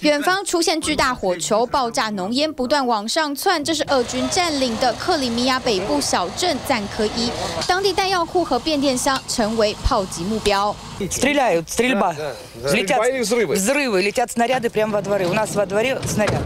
远方出现巨大火球，爆炸浓烟不断往上窜，这是俄军占领的克里米亚北部小镇赞科伊，当地弹药库和变电箱成为炮击目标。Стреляют, стрельба. Летят взрывы, летят снаряды прямо во дворе. У нас во дворе снаряд.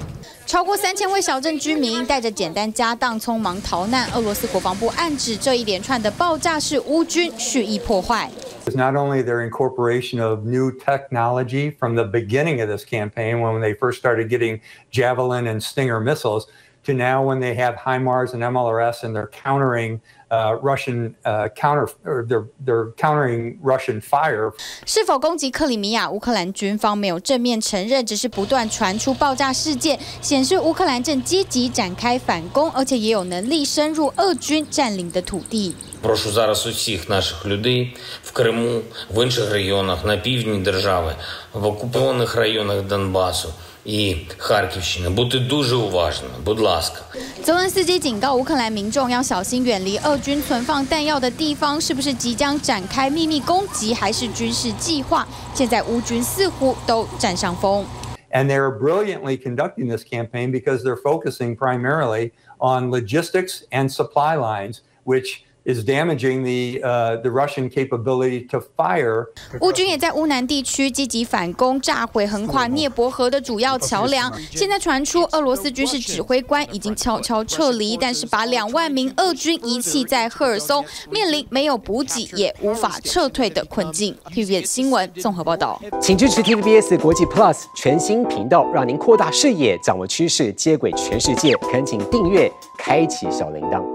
超过三千位小镇居民带着简单家当匆忙逃难。俄罗斯国防部暗指这一连串的爆炸是乌军蓄意破坏。 is not only their incorporation of new technology from the beginning of this campaign when they first started getting Javelin and Stinger missiles to now when they have HIMARS and MLRS and they're countering uh, Russian uh, counter or they're they're countering Russian fire. 是否攻击克里米亚？乌克兰军方没有正面承认，只是不断传出爆炸事件，显示乌克兰正积极展开反攻，而且也有能力深入俄军占领的土地。 Прошу зараз усіх наших людей в Криму, в інших регіонах на півдні держави, в окупованих районах Донбасу. 以哈尔逊，不得дуже уважно，будь ласка。泽文斯基警告乌克兰民众要小心远离俄军存放弹药的地方，是不是即将展开秘密攻击，还是军事计划？现在乌军似乎都占上风。And they're brilliantly conducting this campaign because they're focusing primarily on logistics and supply lines, which is damaging the uh, the Russian capability to fire. 乌军也在乌南地区积极反攻，炸毁横跨涅伯河的主要桥梁。现在传出俄罗斯军事指挥官已经悄悄撤离，但是把两万名俄军遗弃在赫尔松，面临没有补给也无法撤退的困境。TVBS 新闻综合报道，请支持 TVBS 国际 Plus 全新频道，让您扩大视野，掌握趋势，接轨全世界。恳请订阅，开启小铃铛。